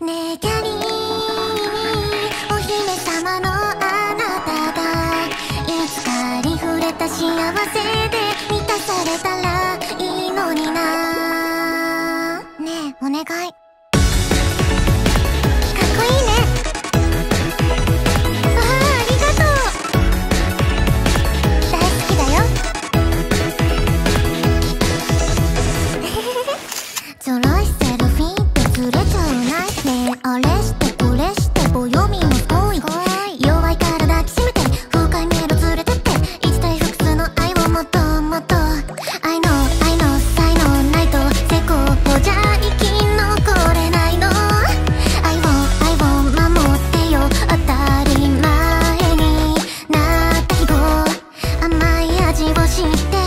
ねえキャリー。お姫様のあなたがいつかに触れた幸せで満たされたら味を知って